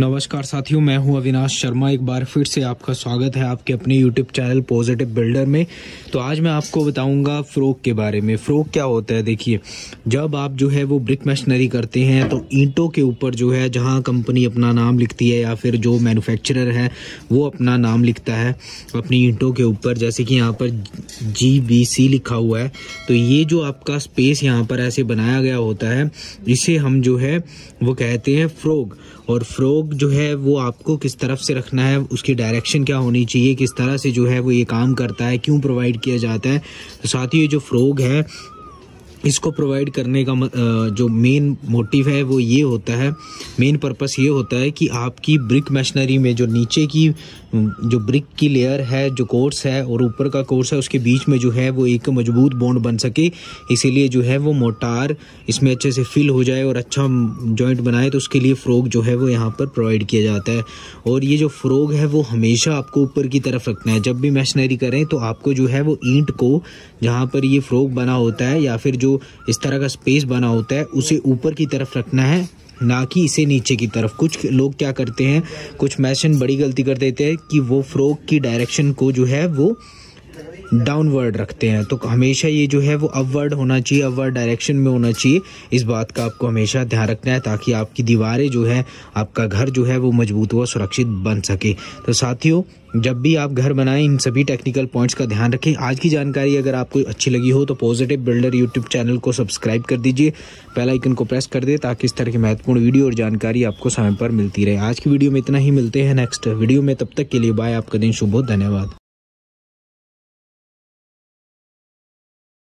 नमस्कार साथियों, मैं हूँ अविनाश शर्मा। एक बार फिर से आपका स्वागत है आपके अपने यूट्यूब चैनल पॉजिटिव बिल्डर में। तो आज मैं आपको बताऊँगा फ्रोक के बारे में। फ्रोक क्या होता है देखिए, जब आप जो है वो ब्रिक मशीनरी करते हैं तो ईंटों के ऊपर जो है, जहाँ कंपनी अपना नाम लिखती है या फिर जो मैन्युफैक्चरर है, वो अपना नाम लिखता है अपनी ईंटों के ऊपर। जैसे कि यहाँ पर जी बी सी लिखा हुआ है। तो ये जो आपका स्पेस यहाँ पर ऐसे बनाया गया होता है, इसे हम जो है, वो कहते हैं फ्रोग और फ्रोग जो है, वो आपको किस तरफ़ से रखना है, उसकी डायरेक्शन क्या होनी चाहिए, किस तरह से जो है, वो ये काम करता है, क्यों प्रोवाइड किया जाता है। तो साथ ही ये जो फ्रोग है इसको प्रोवाइड करने का जो मेन मोटिव है, वो ये होता है मेन पर्पस ये होता है कि आपकी ब्रिक मशीनरी में जो नीचे की जो ब्रिक की लेयर है, जो कोर्स है और ऊपर का कोर्स है, उसके बीच में जो है वो एक मज़बूत बॉन्ड बन सके। इसीलिए जो है वो मोटार इसमें अच्छे से फिल हो जाए और अच्छा जॉइंट बनाए तो उसके लिए फ्रोग जो है वो यहाँ पर प्रोवाइड किया जाता है। और ये जो फ्रोग है, वो हमेशा आपको ऊपर की तरफ़ रखना है। जब भी मशीनरी करें तो आपको जो है वो ईंट को जहाँ पर ये फ्रोग बना होता है या फिर जो इस तरह का स्पेस बना होता है, उसे ऊपर की तरफ़ रखना है, ना कि इसे नीचे की तरफ़। कुछ लोग क्या करते हैं, कुछ मैशन बड़ी गलती कर देते हैं कि वो फ्रॉक की डायरेक्शन को जो है, वो डाउनवर्ड रखते हैं। तो हमेशा ये जो है वो अपवर्ड होना चाहिए अपवर्ड डायरेक्शन में होना चाहिए। इस बात का आपको हमेशा ध्यान रखना है ताकि आपकी दीवारें जो है, आपका घर जो है वो मज़बूत व सुरक्षित बन सके। तो साथियों, जब भी आप घर बनाएँ, इन सभी टेक्निकल पॉइंट्स का ध्यान रखें। आज की जानकारी अगर आपको अच्छी लगी हो तो पॉजिटिव बिल्डर यूट्यूब चैनल को सब्सक्राइब कर दीजिए। बेल आइकन को प्रेस कर दे ताकि इस तरह की महत्वपूर्ण वीडियो और जानकारी आपको समय पर मिलती रहे। आज की वीडियो में इतना ही, मिलते हैं नेक्स्ट वीडियो में। तब तक के लिए बाय आपका दिन शुभ धन्यवाद।